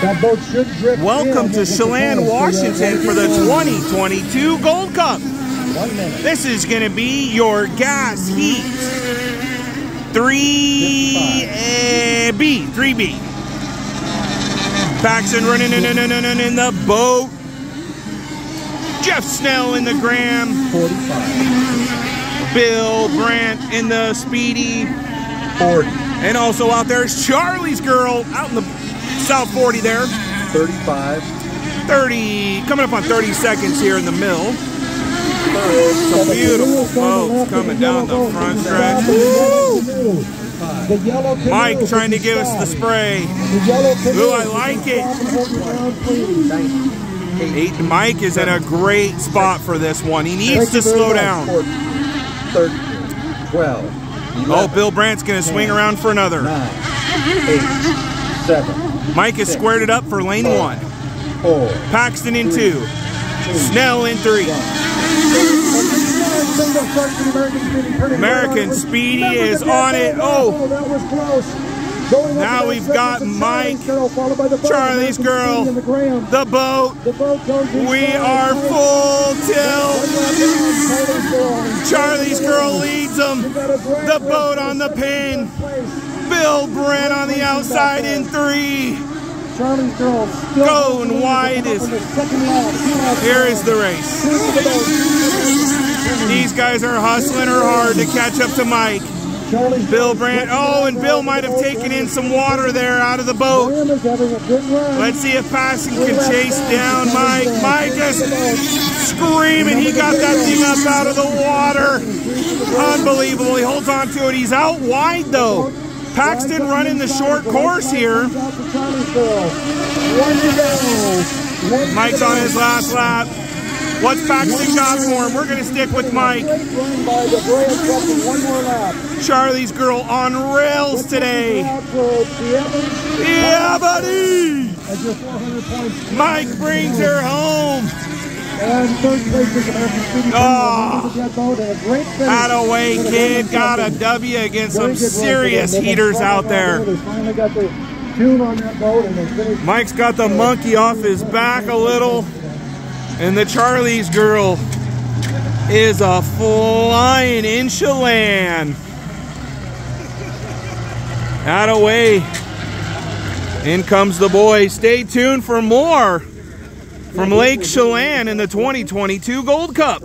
That boat should drift Welcome to Chelan, Washington for the 2022 Gold Cup. This is going to be your gas heat. 3B, 3B. Paxton running in, in, in, in, in the boat. Jeff Snell in the Graham. 45. Bill Brandt in the Speedy. 40. And also out there is Charlie's Girl out in the South 40 there. 35. 30, coming up on 30 seconds here in the mill. Some beautiful boats coming down the front stretch. The yellow canoe Mike trying to give us the spray. Ooh, I like it. top and hold your ground, please. Eight, Mike is in a great spot for this one. He needs to slow down. 30, 12, Oh, Bill Brandt's going to swing around for another. 9, 8, 7, Mike has squared it up for lane one. 4, Paxton in two. Snell in three. American Speedy is on it. Oh. that was close. Going Now we've got Mike, Charlie's girl, the boat. Charlie's girl, the The boat. The boat We are full one tilt. Charlie's girl. Leads them. We've got a great The boat on the pin. Bill Brent on the outside in three. Charlie's girl Going wide is- the second lap. Two laps Here is the race. Two to the boat. These guys are hustling her hard to catch up to Mike. Bill Brandt. Oh, and Bill might have taken in some water there out of the boat. Graham is having a good run. Let's see if Paxton can chase down Mike. Mike is screaming. He got that thing up out of the water. Unbelievable. He holds on to it. He's out wide though. Paxton running the short course here. Mike's on his last lap. What's Paxton got for him? We're going to stick with Mike. Charlie's girl on rails today. Yeah, buddy. Your 400 points. Mike brings her home. And third place is American Speedy. Oh. That boat and a great finish Attaway for the kid got a W against Very some good run for serious heaters out there. Got the tune on that boat and they finished. Mike's got the monkey off his back a little. And the Charlie's girl is a flying in of way. In comes the boy. Stay tuned for more from Lake Chelan in the 2022 Gold Cup.